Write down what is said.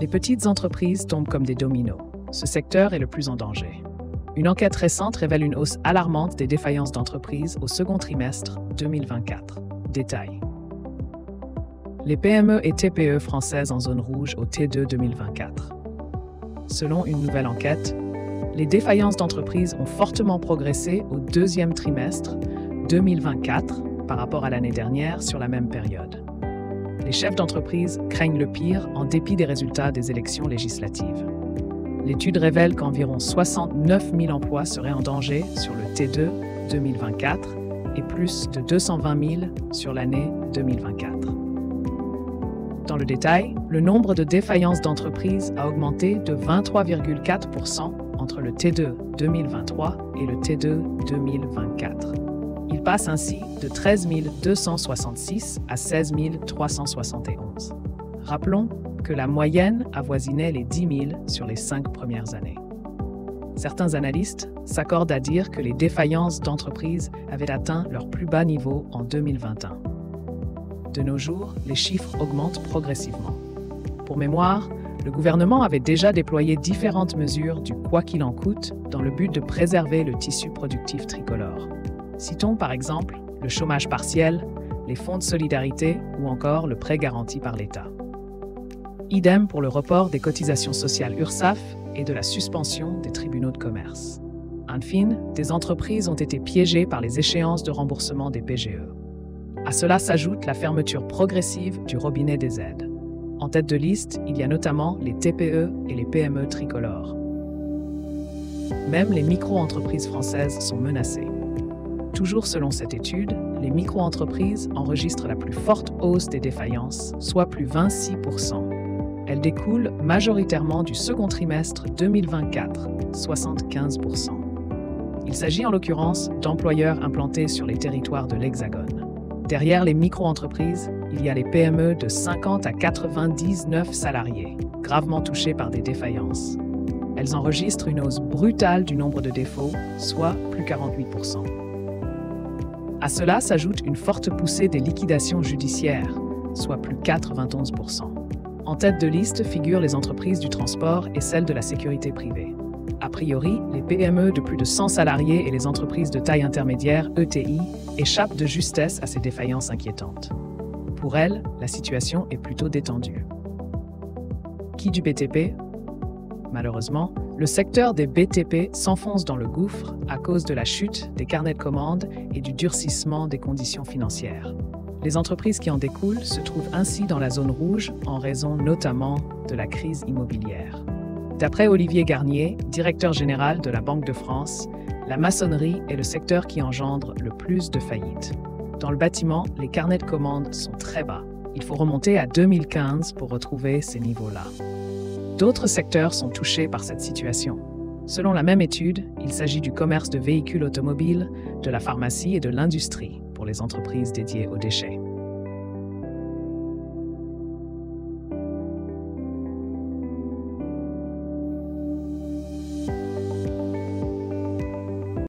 Les petites entreprises tombent comme des dominos. Ce secteur est le plus en danger. Une enquête récente révèle une hausse alarmante des défaillances d'entreprises au second trimestre 2024. Détail. Les PME et TPE françaises en zone rouge au T2 2024. Selon une nouvelle enquête, les défaillances d'entreprises ont fortement progressé au deuxième trimestre 2024 par rapport à l'année dernière sur la même période. Les chefs d'entreprise craignent le pire en dépit des résultats des élections législatives. L'étude révèle qu'environ 69 000 emplois seraient en danger sur le T2 2024 et plus de 220 000 sur l'année 2024. Dans le détail, le nombre de défaillances d'entreprises a augmenté de 23,4% entre le T2 2023 et le T2 2024. Il passe ainsi de 13 266 à 16 371. Rappelons que la moyenne avoisinait les 10 000 sur les cinq premières années. Certains analystes s'accordent à dire que les défaillances d'entreprises avaient atteint leur plus bas niveau en 2021. De nos jours, les chiffres augmentent progressivement. Pour mémoire, le gouvernement avait déjà déployé différentes mesures du quoi qu'il en coûte dans le but de préserver le tissu productif tricolore. Citons par exemple le chômage partiel, les fonds de solidarité ou encore le prêt garanti par l'État. Idem pour le report des cotisations sociales URSAF et de la suspension des tribunaux de commerce. Enfin, des entreprises ont été piégées par les échéances de remboursement des PGE. À cela s'ajoute la fermeture progressive du robinet des aides. En tête de liste, il y a notamment les TPE et les PME tricolores. Même les micro-entreprises françaises sont menacées. Toujours selon cette étude, les micro-entreprises enregistrent la plus forte hausse des défaillances, soit plus 26% Elle découle majoritairement du second trimestre 2024, 75% Il s'agit en l'occurrence d'employeurs implantés sur les territoires de l'Hexagone. Derrière les micro-entreprises, il y a les PME de 50 à 99 salariés, gravement touchés par des défaillances. Elles enregistrent une hausse brutale du nombre de défauts, soit plus 48 à cela s'ajoute une forte poussée des liquidations judiciaires, soit plus 91% En tête de liste figurent les entreprises du transport et celles de la sécurité privée. A priori, les PME de plus de 100 salariés et les entreprises de taille intermédiaire, ETI, échappent de justesse à ces défaillances inquiétantes. Pour elles, la situation est plutôt détendue. Qui du BTP Malheureusement, le secteur des BTP s'enfonce dans le gouffre à cause de la chute des carnets de commandes et du durcissement des conditions financières. Les entreprises qui en découlent se trouvent ainsi dans la zone rouge en raison notamment de la crise immobilière. D'après Olivier Garnier, directeur général de la Banque de France, la maçonnerie est le secteur qui engendre le plus de faillites. Dans le bâtiment, les carnets de commandes sont très bas. Il faut remonter à 2015 pour retrouver ces niveaux-là. D'autres secteurs sont touchés par cette situation. Selon la même étude, il s'agit du commerce de véhicules automobiles, de la pharmacie et de l'industrie pour les entreprises dédiées aux déchets.